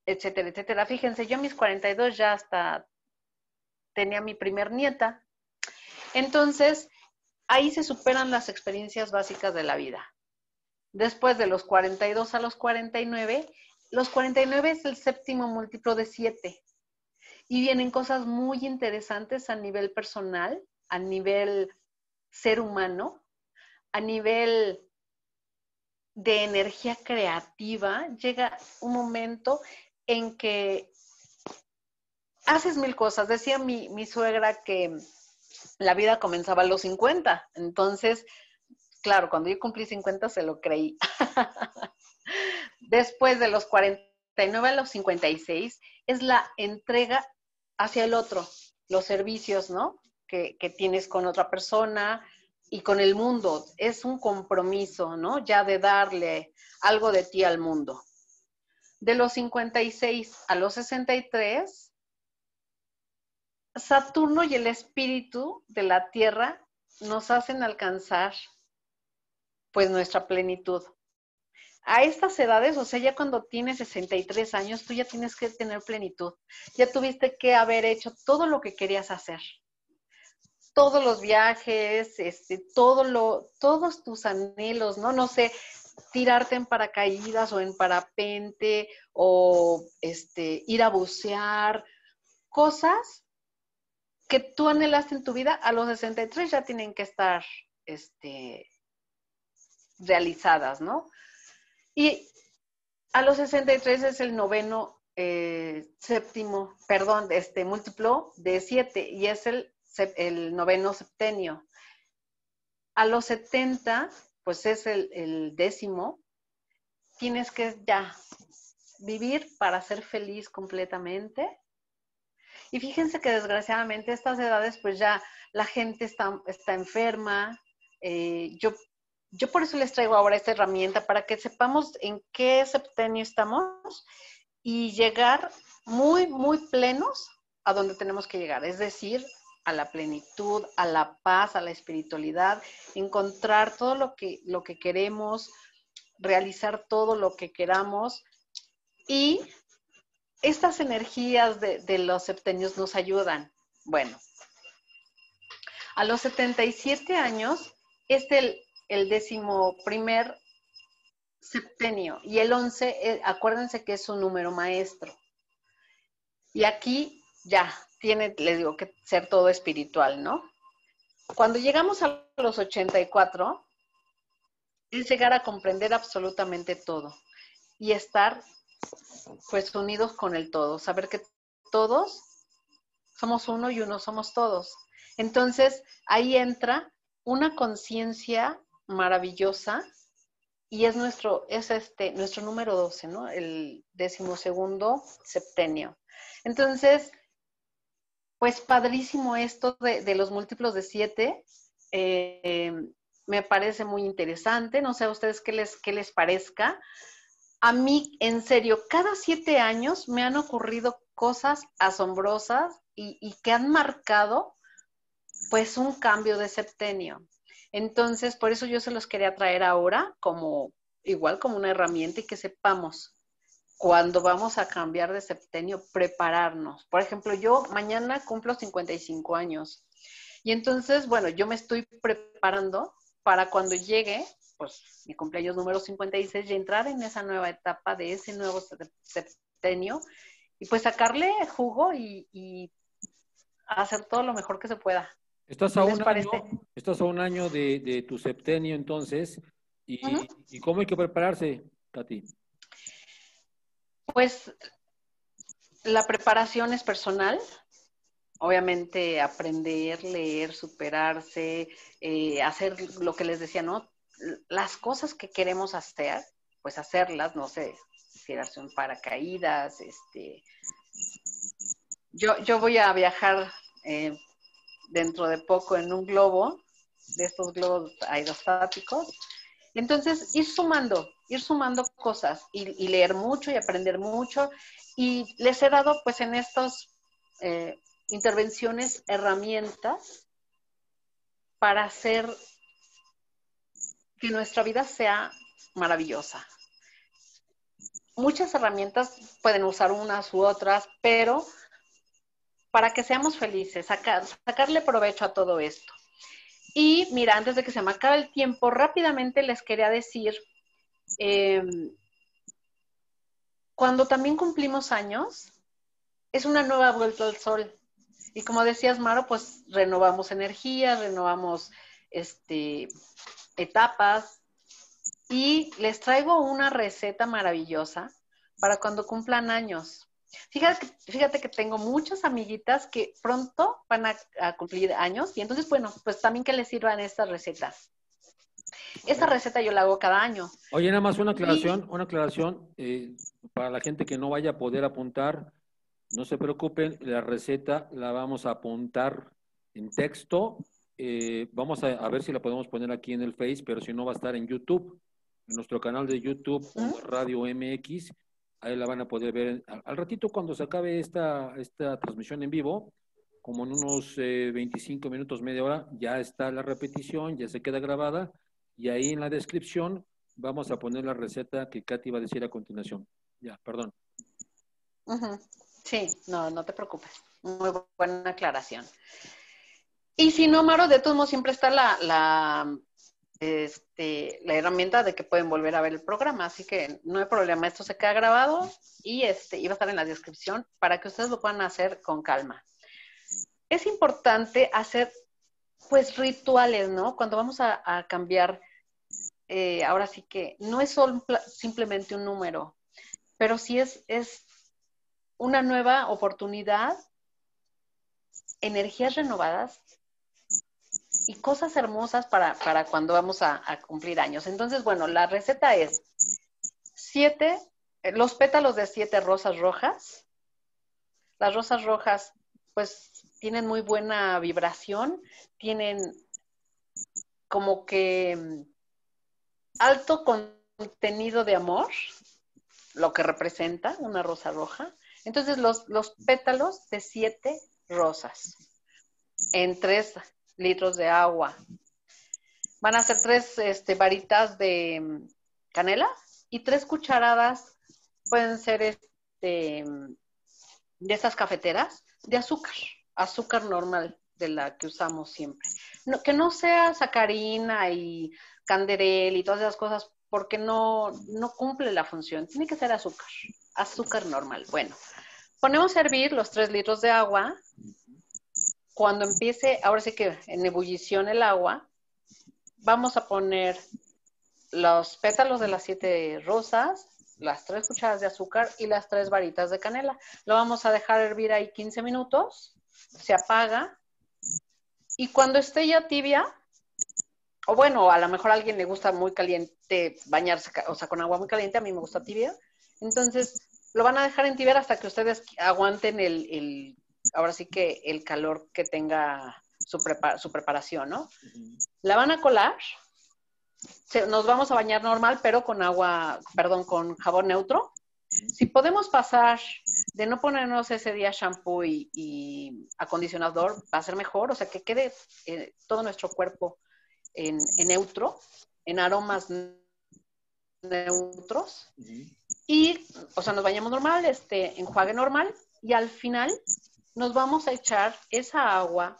etcétera, etcétera. Fíjense, yo a mis 42 ya hasta tenía mi primer nieta. Entonces, ahí se superan las experiencias básicas de la vida. Después de los 42 a los 49, los 49 es el séptimo múltiplo de 7. Y vienen cosas muy interesantes a nivel personal, a nivel ser humano, a nivel de energía creativa, llega un momento en que haces mil cosas. Decía mi, mi, suegra que la vida comenzaba a los 50. Entonces, claro, cuando yo cumplí 50 se lo creí. <laughs> Después de los 49 a los 56 es la entrega hacia el otro, los servicios, ¿no? Que, tienes con otra persona y con el mundo. Es un compromiso, ¿no? Ya de darle algo de ti al mundo. De los 56 a los 63, Saturno y el espíritu de la Tierra nos hacen alcanzar pues nuestra plenitud a estas edades, o sea, ya cuando tienes 63 años, tú ya tienes que tener plenitud. Ya tuviste que haber hecho todo lo que querías hacer. Todos los viajes, este, todo lo, todos tus anhelos, ¿no? No sé, tirarte en paracaídas o en parapente o este, ir a bucear, cosas que tú anhelaste en tu vida a los 63 ya tienen que estar este, realizadas, ¿no? Y a los 63 es el noveno eh, séptimo, perdón, este múltiplo de 7 y es el, el noveno septenio. A los 70, pues es el, décimo, tienes que ya vivir para ser feliz completamente. Y fíjense que desgraciadamente estas edades, pues ya la gente está, está enferma. Eh, yo, yo por eso les traigo ahora esta herramienta para que sepamos en qué septenio estamos y llegar muy, muy plenos a donde tenemos que llegar, es decir, a la plenitud, a la paz, a la espiritualidad, encontrar todo lo que, lo que queremos, realizar todo lo que queramos y estas energías de, los septenios nos ayudan. Bueno, a los 77 años es el, el décimo primer septenio y el 11, eh, acuérdense que es un número maestro. Y aquí ya tiene, les digo, que ser todo espiritual, ¿no? Cuando llegamos a los 84, es llegar a comprender absolutamente todo y estar pues unidos con el todo, saber que todos somos uno y uno somos todos. Entonces, ahí entra una conciencia maravillosa y es nuestro, es este, nuestro número 12, ¿no? El decimosegundo septenio. Entonces, pues padrísimo esto de, los múltiplos de siete. Eh, me parece muy interesante. No sé a ustedes qué les, qué les parezca a mí, en serio, cada siete años me han ocurrido cosas asombrosas y, que han marcado pues un cambio de septenio. Entonces, por eso yo se los quería traer ahora como igual como una herramienta y que sepamos cuando vamos a cambiar de septenio, prepararnos. Por ejemplo, yo mañana cumplo 55 años y entonces, bueno, yo me estoy preparando para cuando llegue pues mi cumpleaños número 56 y entrar en esa nueva etapa de ese nuevo septenio y pues sacarle jugo y, hacer todo lo mejor que se pueda. Estás a, un año, estás a un año de, tu septenio entonces y, y cómo hay que prepararse, Katy. Pues la preparación es personal, obviamente aprender, leer, superarse, eh, hacer lo que les decía, ¿no? las cosas que queremos hacer, pues hacerlas, no sé, tirarse un paracaídas, este. Yo, yo voy a viajar eh, dentro de poco en un globo, de estos globos aerostáticos. Entonces, ir sumando, ir sumando cosas y, leer mucho y aprender mucho. Y les he dado, pues, en estas eh, intervenciones herramientas para hacer que nuestra vida sea maravillosa. Muchas herramientas pueden usar unas u otras, pero para que seamos felices, sacarle provecho a todo esto. Y mira, antes de que se me acabe el tiempo, rápidamente les quería decir, em, cuando también cumplimos años, es una nueva vuelta al sol. Y como decías, Maro, pues renovamos energía, renovamos este, etapas y les traigo una receta maravillosa para cuando cumplan años. Fíjate, fíjate que tengo muchas amiguitas que pronto van a, cumplir años y entonces, bueno, pues también que les sirvan estas recetas. Esta receta yo la hago cada año. Oye, nada más una aclaración, una aclaración eh, para la gente que no vaya a poder apuntar. No se preocupen, la receta la vamos a apuntar en texto eh, vamos a, ver si la podemos poner aquí en el Face, pero si no va a estar en YouTube, en nuestro canal de YouTube, Radio MX. Ahí la van a poder ver al, ratito cuando se acabe esta, esta transmisión en vivo, como en unos 25 eh, minutos, media hora, ya está la repetición, ya se queda grabada y ahí en la descripción vamos a poner la receta que Katy va a decir a continuación. Ya, perdón. Sí, no, no te preocupes. Muy buena aclaración. Y si no, Maro, de todos modos siempre está la, la, este, la herramienta de que pueden volver a ver el programa, así que no hay problema, esto se queda grabado y este, iba a estar en la descripción para que ustedes lo puedan hacer con calma. Es importante hacer pues rituales, ¿no? Cuando vamos a, cambiar, eh, ahora sí que no es solo, simplemente un número, pero sí es, es una nueva oportunidad, energías renovadas y cosas hermosas para, para cuando vamos a, cumplir años. Entonces, bueno, la receta es siete, los pétalos de siete rosas rojas. Las rosas rojas, pues, tienen muy buena vibración, tienen como que mm, alto contenido de amor, lo que representa una rosa roja. Entonces, los, los pétalos de siete rosas en tres litros de agua. Van a ser tres este, varitas de mm, canela y tres cucharadas, pueden ser este, de esas cafeteras, de azúcar, azúcar normal de la que usamos siempre. que no sea sacarina y canderel y todas esas cosas, porque no, no cumple la función. Tiene que ser azúcar, azúcar normal. Bueno, ponemos a hervir los tres litros de agua cuando empiece, ahora sí que en ebullición el agua, vamos a poner los pétalos de las siete rosas, las tres cucharadas de azúcar y las tres varitas de canela. Lo vamos a dejar hervir ahí 15 minutos, se apaga y cuando esté ya tibia, o bueno, a lo mejor a alguien le gusta muy caliente bañarse, o sea, con agua muy caliente, a mí me gusta tibia, entonces lo van a dejar en tibia hasta que ustedes aguanten el ahora sí que el calor que tenga su, su preparación, ¿no? La van a colar, nos vamos a bañar normal, pero con agua, perdón, con jabón neutro. Si podemos pasar de no ponernos ese día shampoo y, acondicionador, va a ser mejor, o sea, que quede eh, todo nuestro cuerpo en, neutro, en aromas neutros. Y, o sea, nos bañamos normal, este, enjuague normal, y al final nos vamos a echar esa agua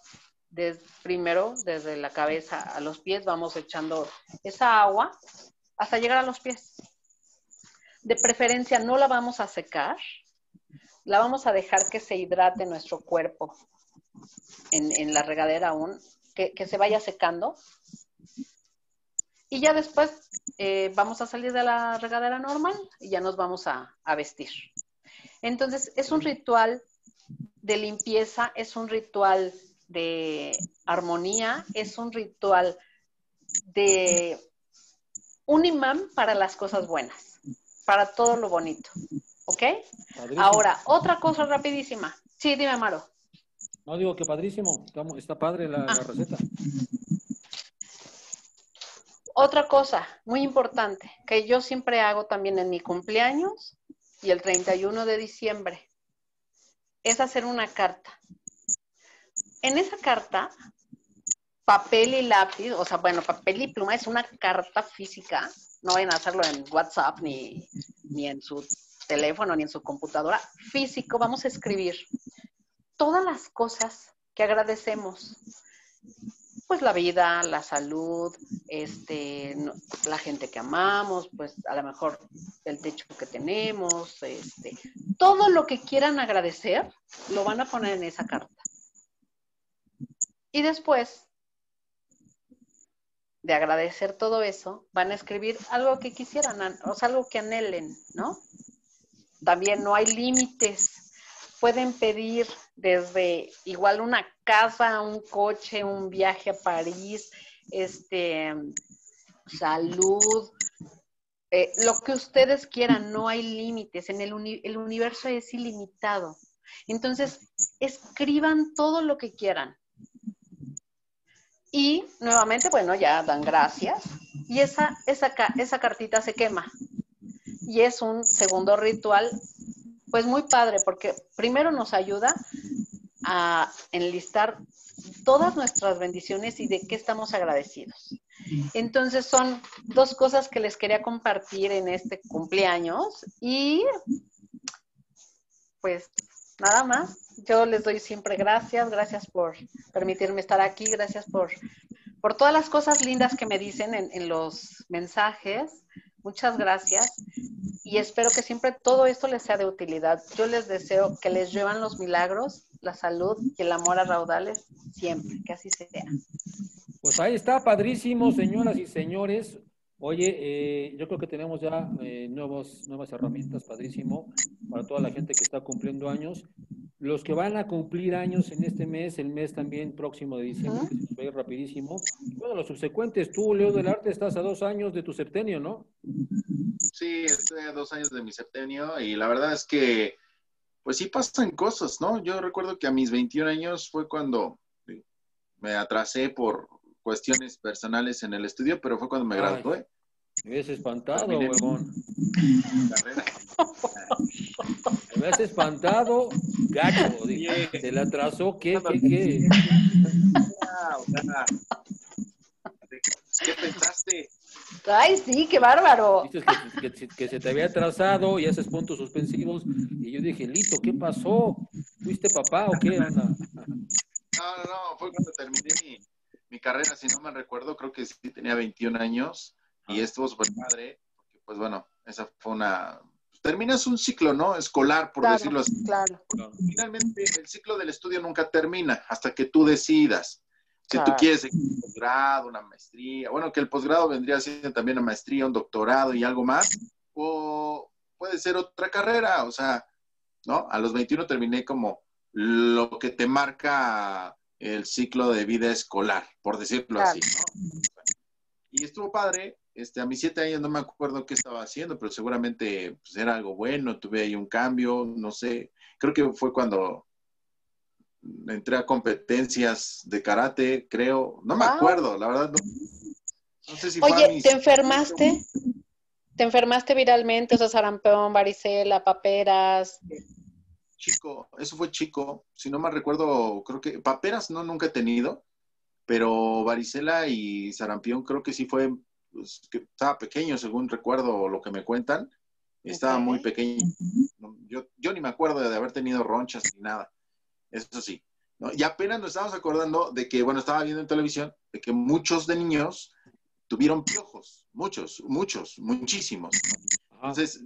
primero desde la cabeza a los pies, vamos echando esa agua hasta llegar a los pies. De preferencia no la vamos a secar, la vamos a dejar que se hidrate nuestro cuerpo en, la regadera aún, que, se vaya secando. Y ya después eh, vamos a salir de la regadera normal y ya nos vamos a vestir. Entonces, es un ritual de limpieza, es un ritual de armonía, es un ritual de un imán para las cosas buenas, para todo lo bonito. ¿Ok? Ahora, otra cosa rapidísima. Sí, dime, Amaro. No digo que padrísimo, está padre la, la ah. receta. Otra cosa muy importante que yo siempre hago también en mi cumpleaños y el 31 de diciembre es hacer una carta. En esa carta, papel y lápiz, o sea, bueno, papel y pluma es una carta física, no vayan a hacerlo en WhatsApp ni, ni en su teléfono ni en su computadora, físico, vamos a escribir todas las cosas que agradecemos pues la vida, la salud, este, la gente que amamos, pues a lo mejor el techo que tenemos, este, todo lo que quieran agradecer, lo van a poner en esa carta. Y después de agradecer todo eso, van a escribir algo que quisieran, o sea, algo que anhelen, ¿no? También no hay límites pueden pedir desde igual una casa, un coche, un viaje a París, este, salud, eh, lo que ustedes quieran, no hay límites, en el, el universo es ilimitado. Entonces, escriban todo lo que quieran. Y nuevamente, bueno, ya dan gracias. Y esa, esa, esa cartita se quema. Y es un segundo ritual pues muy padre, porque primero nos ayuda a enlistar todas nuestras bendiciones y de qué estamos agradecidos. Entonces son dos cosas que les quería compartir en este cumpleaños y pues nada más. Yo les doy siempre gracias, gracias por permitirme estar aquí, gracias por, por todas las cosas lindas que me dicen en, los mensajes. Muchas gracias y espero que siempre todo esto les sea de utilidad. Yo les deseo que les llevan los milagros, la salud y el amor a raudales siempre, que así sea. Pues ahí está, padrísimo, señoras y señores. Oye, eh, yo creo que tenemos ya eh, nuevos, nuevas herramientas, padrísimo, para toda la gente que está cumpliendo años. los que van a cumplir años en este mes, el mes también próximo de diciembre, que se va a ir rapidísimo. Bueno, los subsecuentes, tú, Leo del Arte, estás a dos años de tu septenio, ¿no? Sí, estoy a dos años de mi septenio y la verdad es que, pues sí pasan cosas, ¿no? Yo recuerdo que a mis 21 años fue cuando me atrasé por cuestiones personales en el estudio, pero fue cuando me gradué. Me ves espantado, huevón. <laughs> Me ves espantado, gacho. Se le atrasó, ¿qué, qué, qué? ¿Qué pensaste? Ay, sí, qué bárbaro. Dices que, que, se te había atrasado y haces puntos suspensivos. Y yo dije, Lito, ¿qué pasó? ¿Fuiste papá o qué? Anda? No, no, no, fue cuando terminé mi, mi carrera, si no me recuerdo, creo que sí tenía 21 años y estuvo súper padre, porque pues bueno, esa fue una... Terminas un ciclo, ¿no? Escolar, por decirlo así. Claro. Finalmente, el ciclo del estudio nunca termina hasta que tú decidas si tú quieres un posgrado, una maestría, bueno, que el posgrado vendría siendo también una maestría, un doctorado y algo más, o puede ser otra carrera, o sea, ¿no? A los 21 terminé como lo que te marca el ciclo de vida escolar, por decirlo así, ¿no? Y estuvo padre, este, a mis siete años no me acuerdo qué estaba haciendo, pero seguramente pues, era algo bueno, tuve ahí un cambio, no sé, creo que fue cuando entré a competencias de karate, creo, no me acuerdo, la verdad no, sé si Oye, ¿te enfermaste? ¿Te enfermaste viralmente? O sea, sarampión, varicela, paperas. Chico, eso fue chico, si no me recuerdo, creo que paperas no nunca he tenido, pero varicela y sarampión creo que sí fue pues, que estaba pequeño, según recuerdo lo que me cuentan. Estaba muy pequeño. Yo, yo ni me acuerdo de haber tenido ronchas ni nada. Eso sí. Y apenas nos estábamos acordando de que, bueno, estaba viendo en televisión, de que muchos de niños tuvieron piojos. Muchos, muchos, muchísimos. Entonces,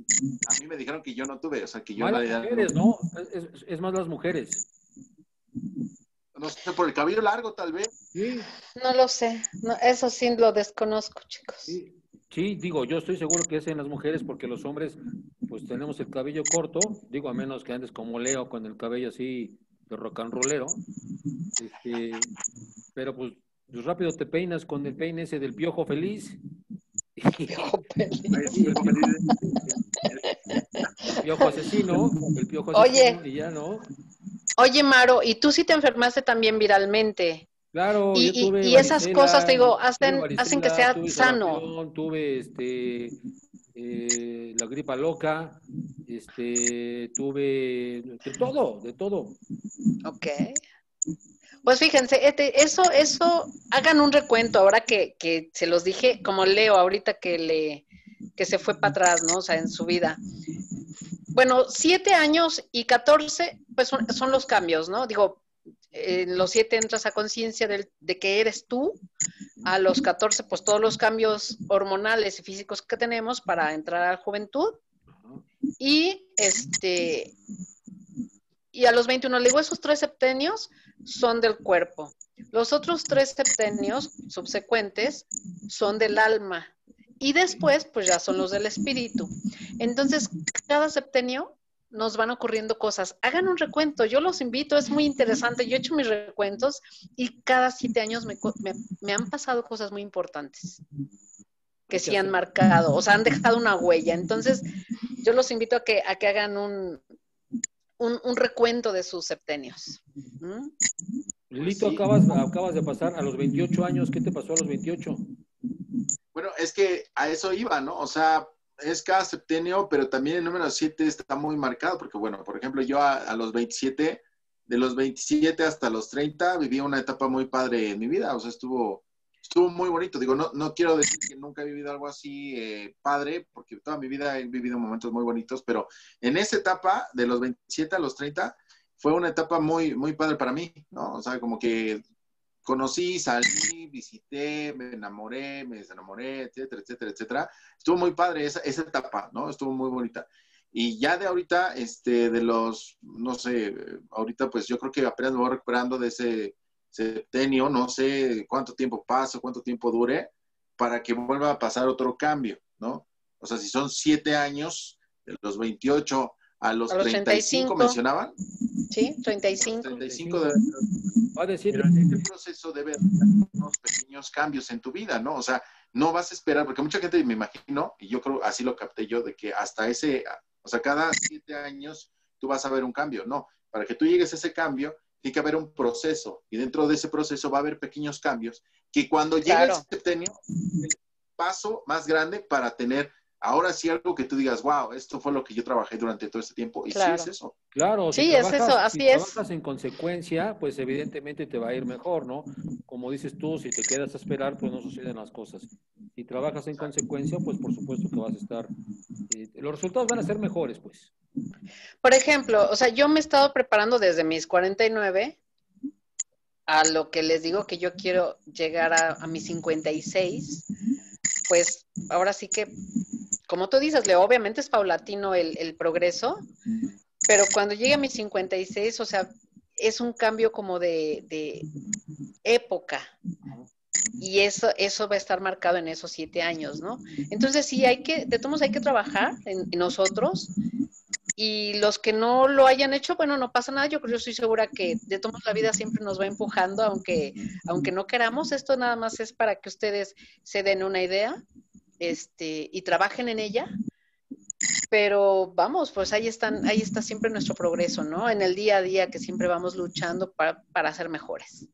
a mí me dijeron que yo no tuve, o sea, que yo no, mujeres, ¿no? Es, es, más las mujeres. No sé, por el cabello largo, tal vez. Sí. No lo sé. eso sí lo desconozco, chicos. Sí. digo, yo estoy seguro que es en las mujeres porque los hombres, pues tenemos el cabello corto, digo, a menos que andes como Leo con el cabello así de rock and rollero. Este, pero pues, pues, rápido te peinas con el peine ese del piojo feliz. Piojo <laughs> piojo asesino, el piojo asesino, Oye. y ya no. Oye, Maro, ¿y tú sí te enfermaste también viralmente? Claro, y, y, esas cosas, te digo, hacen, hacen que sea sano. Tuve este, eh, la gripa loca, este, tuve de todo, de todo. Ok. Pues fíjense, este, eso, eso, hagan un recuento ahora que, que, se los dije, como Leo ahorita que le, que se fue para atrás, ¿no? O sea, en su vida bueno, siete años y catorce, pues son, los cambios, ¿no? Digo, en los siete entras a conciencia de, que eres tú, a los catorce, pues todos los cambios hormonales y físicos que tenemos para entrar a la juventud. Y este, y a los 21, le digo, esos tres septenios son del cuerpo. Los otros tres septenios subsecuentes son del alma. Y después, pues ya son los del espíritu. Entonces, cada septenio nos van ocurriendo cosas. Hagan un recuento, yo los invito, es muy interesante. Yo he hecho mis recuentos y cada siete años me, han pasado cosas muy importantes que sí han marcado, o sea, han dejado una huella. Entonces, yo los invito a que, a que hagan un, un, recuento de sus septenios. ¿Mm? Lito, acabas, acabas de pasar a los 28 años. ¿Qué te pasó a los 28? Bueno, es que a eso iba, ¿no? O sea, es cada septenio, pero también el número 7 está muy marcado, porque bueno, por ejemplo, yo a, los 27, de los 27 hasta los 30, viví una etapa muy padre en mi vida, o sea, estuvo, estuvo muy bonito. Digo, no, no quiero decir que nunca he vivido algo así eh, padre, porque toda mi vida he vivido momentos muy bonitos, pero en esa etapa, de los 27 a los 30, fue una etapa muy, muy padre para mí, ¿no? O sea, como que conocí, salí, visité, me enamoré, me desenamoré, etcétera, etcétera, etcétera. Estuvo muy padre esa, esa etapa, ¿no? Estuvo muy bonita. Y ya de ahorita, este, de los, no sé, ahorita pues yo creo que apenas me voy recuperando de ese septenio, no sé cuánto tiempo pasa, cuánto tiempo dure, para que vuelva a pasar otro cambio, ¿no? O sea, si son siete años, de los 28 a los, 35, mencionaban. Sí, 35. 35 de, Va a decir, pero en este proceso debe haber unos pequeños cambios en tu vida, ¿no? O sea, no vas a esperar, porque mucha gente me imagino, y yo creo, así lo capté yo, de que hasta ese, o sea, cada siete años tú vas a ver un cambio, no. Para que tú llegues a ese cambio, tiene que haber un proceso, y dentro de ese proceso va a haber pequeños cambios, que cuando llegue Claro. el septenio, el paso más grande para tener ahora sí algo que tú digas, wow, esto fue lo que yo trabajé durante todo este tiempo, y Claro. sí es eso. Claro, Sí, es eso, así si es. trabajas en consecuencia, pues evidentemente te va a ir mejor, ¿no? Como dices tú, si te quedas a esperar, pues no suceden las cosas. Si trabajas en consecuencia, pues por supuesto que vas a estar, eh, los resultados van a ser mejores, pues. Por ejemplo, o sea, yo me he estado preparando desde mis 49 a lo que les digo que yo quiero llegar a, a mis 56, pues ahora sí que, como tú dices, Leo, obviamente es paulatino el, progreso, pero cuando llegue a mis 56, o sea, es un cambio como de, época. Y eso, eso va a estar marcado en esos siete años, ¿no? Entonces sí, hay que, de todos hay que trabajar en, nosotros y los que no lo hayan hecho, bueno, no pasa nada. Yo creo, yo estoy segura que de todos la vida siempre nos va empujando, aunque, aunque no queramos. Esto nada más es para que ustedes se den una idea este, y trabajen en ella. Pero vamos, pues ahí están, ahí está siempre nuestro progreso, ¿no? En el día a día que siempre vamos luchando para, para ser mejores.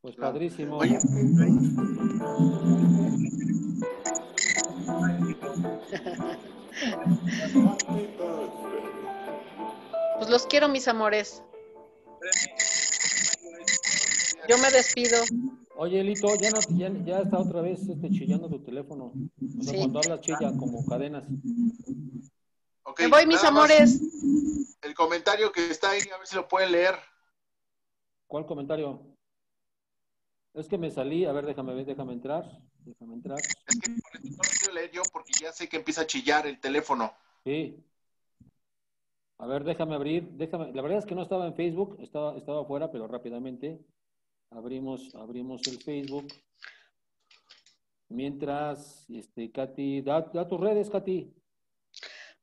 Pues padrísimo. Oye, <laughs> Pues los quiero, mis amores. Yo me despido. Oye, Lito, ya, no, ya, ya está otra vez este, chillando tu teléfono. O sea, Sí. cuando hablas chilla como cadenas. ok, Me voy, mis amores. El comentario que está ahí, a ver si lo pueden leer. ¿Cuál comentario? Es que me salí, a ver, déjame ver, déjame entrar. Déjame entrar. Es que no lo quiero leer yo porque ya sé que empieza a chillar el teléfono. Sí. A ver, déjame abrir, déjame. La verdad es que no estaba en Facebook, estaba, estaba afuera, pero rápidamente abrimos, abrimos el Facebook. Mientras, este, Katy, da, tus redes, Katy.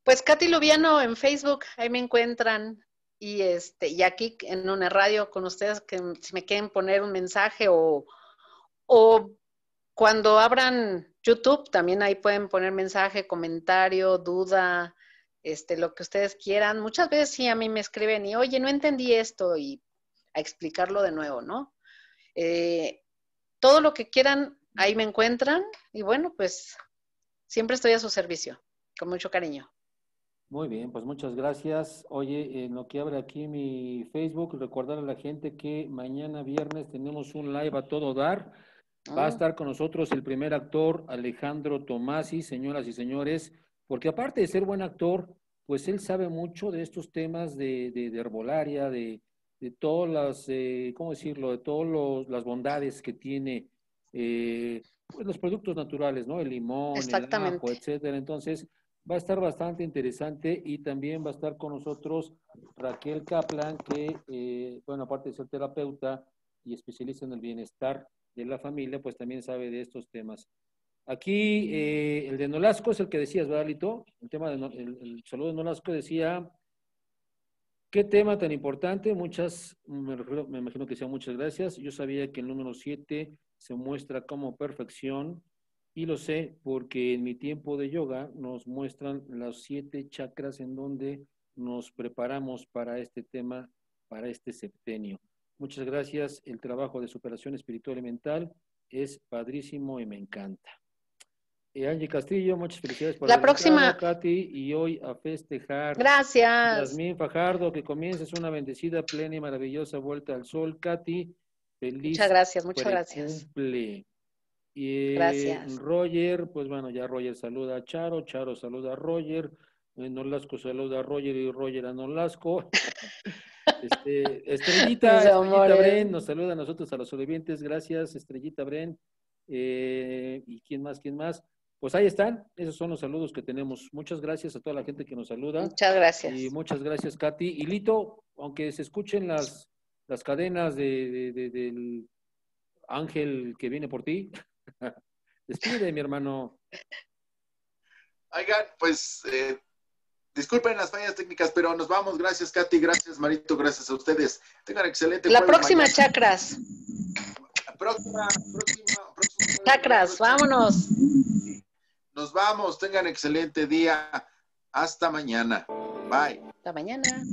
Pues Katy Lubiano en Facebook, ahí me encuentran. Y este, y aquí en una radio con ustedes que si me quieren poner un mensaje o, o cuando abran YouTube, también ahí pueden poner mensaje, comentario, duda, este, lo que ustedes quieran. Muchas veces sí a mí me escriben y, oye, no entendí esto y a explicarlo de nuevo, ¿no? Eh, todo lo que quieran, ahí me encuentran y bueno, pues siempre estoy a su servicio, con mucho cariño. Muy bien, pues muchas gracias. Oye, en lo que abre aquí mi Facebook, recordar a la gente que mañana viernes tenemos un live a todo dar. Va a Mm. estar con nosotros el primer actor, Alejandro Tomasi, señoras y señores, porque aparte de ser buen actor, pues él sabe mucho de estos temas de, de, de herbolaria, de, de todas las, eh, ¿cómo decirlo?, de todas las bondades que tiene eh, pues los productos naturales, ¿no? El limón, el ajo, etcétera. Entonces, va a estar bastante interesante y también va a estar con nosotros Raquel Kaplan, que, eh, bueno, aparte de ser terapeuta y especialista en el bienestar de la familia, pues también sabe de estos temas. Aquí eh, el de Nolasco es el que decías, ¿verdad, Lito? El tema del el, el saludo de Nolasco decía, ¿qué tema tan importante? Muchas, me, refiero- me imagino que sean muchas gracias. Yo sabía que el número 7 se muestra como perfección y lo sé porque en mi tiempo de yoga nos muestran los siete chakras en donde nos preparamos para este tema, para este septenio. Muchas gracias. El trabajo de superación espiritual y mental es padrísimo y me encanta. Eh, Angie Castillo, muchas felicidades por La próxima- invitado, Katy, y hoy a festejar. Gracias. Yasmín Fajardo, que comiences una bendecida, plena y maravillosa vuelta al sol. Katy, feliz Muchas gracias, muchas gracias. cumple. Y eh, Gracias. Roger, pues bueno, ya Roger saluda a Charo, Charo saluda a Roger, eh, Nolasco saluda a Roger y Roger a Nolasco. <laughs> Este, Estrellita, Estrellita. Bren nos saluda a nosotros, a los sobrevivientes. Gracias, Estrellita Bren. Eh, ¿Y quién más? ¿Quién más? Pues ahí están, esos son los saludos que tenemos. Muchas gracias a toda la gente que nos saluda. Muchas gracias. Y muchas gracias, Katy. Y Lito, aunque se escuchen las, las cadenas de, de- de- del ángel que viene por ti, <laughs> despide, mi hermano. Oigan, pues eh, Disculpen las fallas técnicas, pero nos vamos. Gracias, Katy. Gracias, Marito. Gracias a ustedes. Tengan excelente. La próxima, chakras. próxima, próxima, próxima. Chakras, vámonos. Nos vamos. Tengan excelente día. Hasta mañana. Bye. Hasta mañana.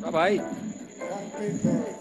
Bye bye.